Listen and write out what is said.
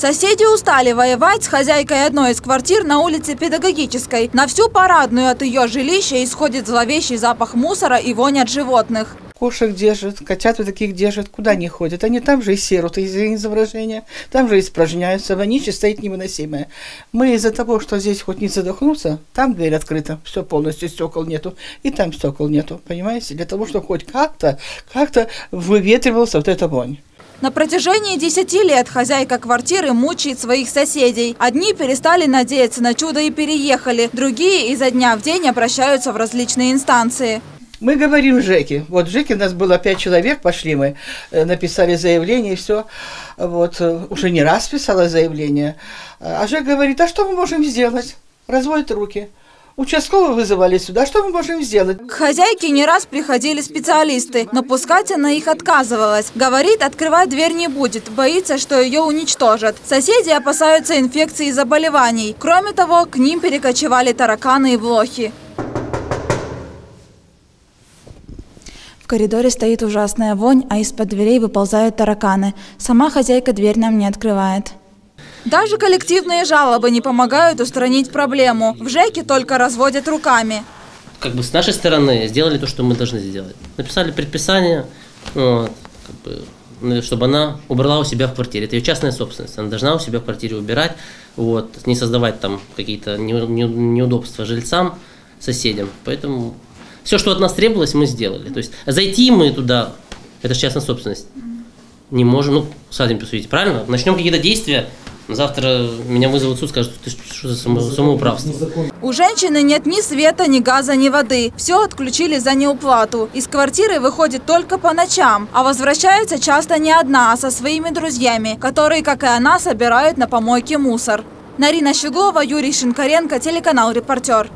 Соседи устали воевать с хозяйкой одной из квартир на улице Педагогической. На всю парадную от ее жилища исходит зловещий запах мусора и вонь от животных. Кошек держат, котят вот таких держат, куда они ходят? Они там же и серут, извините за выражение, там же испражняются, вонища стоит невыносимая. Мы из-за того, что здесь хоть не задохнуться, там дверь открыта, все полностью, стекол нету, и там стекол нету, понимаете? Для того, чтобы хоть как-то, как-то выветривалась вот эта вонь. На протяжении 10 лет хозяйка квартиры мучает своих соседей. Одни перестали надеяться на чудо и переехали, другие изо дня в день обращаются в различные инстанции. Мы говорим Жеке. Вот Жеке у нас было пять человек, пошли мы, э, написали заявление и все. Вот, э, уже не раз писала заявление. А Жек говорит, а что мы можем сделать? Разводит руки. Участкового вызывали сюда. Что мы можем сделать? К хозяйке не раз приходили специалисты, но пускать она их отказывалась. Говорит, открывать дверь не будет, боится, что ее уничтожат. Соседи опасаются инфекции и заболеваний. Кроме того, к ним перекочевали тараканы и блохи. В коридоре стоит ужасная вонь, а из-под дверей выползают тараканы. Сама хозяйка дверь нам не открывает. Даже коллективные жалобы не помогают устранить проблему. В ЖЭКе только разводят руками. Как бы с нашей стороны сделали то, что мы должны сделать. Написали предписание, вот, как бы, ну, чтобы она убрала у себя в квартире. Это ее частная собственность. Она должна у себя в квартире убирать, вот, не создавать там какие-то неудобства жильцам, соседям. Поэтому все, что от нас требовалось, мы сделали. То есть зайти мы туда, это же частная собственность, не можем, ну, садим посудите, правильно? Начнем какие-то действия, Завтра меня вызовут суд, скажут, ты что за само, самоуправство. У женщины нет ни света, ни газа, ни воды. Все отключили за неуплату. Из квартиры выходит только по ночам, а возвращается часто не одна, а со своими друзьями, которые, как и она, собирают на помойке мусор. Нарина Щеглова, Юрий Шинкаренко, телеканал «Репортер».